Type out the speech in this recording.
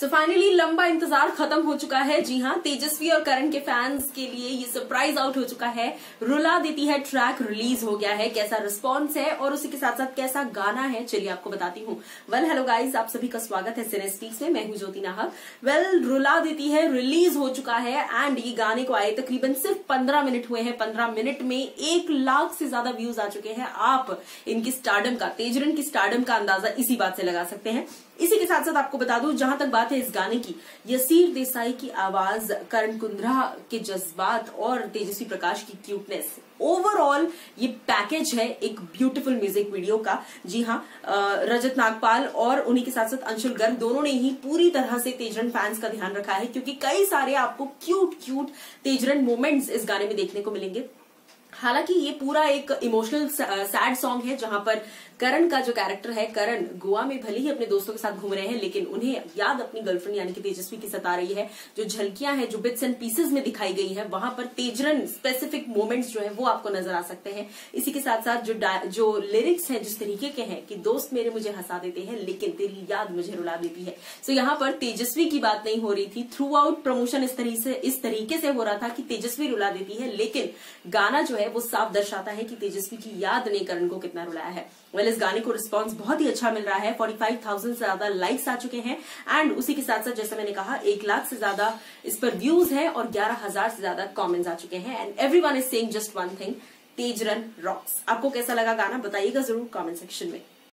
So finally लंबा इंतज़ार खत्म हो चुका है। जी हाँ तेजस्वी और करण के फैंस के लिए ये सरप्राइज़ आउट हो चुका है। रुला देती है ट्रैक रिलीज़ हो गया है। कैसा रिस्पॉन्स है और उसी के साथ साथ कैसा गाना है, चलिए आपको बताती हूँ। वेल हेलो गाइज़ आप सभी का स्वागत है सिने स्पीक्स में। मैं हूँ ज्योति नाहक। वेल रुला देती है रिलीज़ हो चुका है एंड ये गाने को आए तकरीबन सिर्फ़ पंद्रह मिनट हुए हैं। पंद्रह मिनट में एक लाख से ज़्यादा व्यूज़ आ चुके हैं। आप इनकी स्टार्डम का तेजरन की स्टार्डम का अंदाज़ा इसी बात से लगा सकते हैं। इसी के साथ साथ आपको बता दू, जहाँ तक बात है इस गाने की। यसीर देसाई की आवाज़, करण कुंद्रा के जज्बात और तेजस्वी प्रकाश की क्यूटनेस ओवरऑल ये पैकेज है एक ब्यूटीफुल म्यूज़िक वीडियो का। जी हाँ रजत नागपाल और उन्हीं के साथ साथ अंशुल गर्ग दोनों ने ही पूरी तरह से तेजरन फैंस का ध्यान रखा है, क्योंकि कई सारे आपको क्यूट क्यूट तेजरन मोमेंट्स इस गाने में देखने को मिलेंगे। हालाँकि ये पूरा एक इमोशनल सैड सॉन्ग है, जहाँ पर करण का जो कैरेक्टर है, करण गोवा में भले ही अपने दोस्तों के साथ घूम रहे हैं, लेकिन उन्हें याद अपनी गर्लफ्रेंड यानी कि तेजस्वी की सता रही है, जो झलकियाँ हैं, जो बिट्स एंड पीसेस में दिखाई गई है, वहाँ पर तेजरन स्पेसिफिक मोमेंट्स जो है, वो आपको नज़र आ सकते हैं। इसी के साथ साथ जो जो लिरिक्स है, जिस तरीके के हैं कि दोस्त मेरे मुझे हंसा देते हैं, लेकिन तेरी याद मुझे रुला देती है। सो यहाँ पर तेजस्वी की बात नहीं हो रही थी। थ्रू आउट प्रमोशन इस तरीके से, इस तरीके से हो रहा था कि तेजस्वी रुला देती है, लेकिन गाना जो है वो साफ़ दर्शाता है कि तेजस्वी की याद ने करण को कितना रुलाया है। वेल well, इस गाने को रिस्पांस बहुत ही अच्छा मिल रहा है 45,000 से ज़्यादा लाइक्स आ चुके हैं एंड उसी के साथ साथ जैसे मैंने कहा एक लाख से ज़्यादा इस पर व्यूज़ है और ग्यारह हज़ार से ज़्यादा कॉमेंट्स आ चुके हैं and everyone is saying just one thing Tejran rocks आपको कैसा लगा गाना? बताइएगा ज़रूर कॉमेंट सेक्शन में।